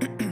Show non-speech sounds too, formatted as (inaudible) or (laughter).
Mm-hmm. (clears throat)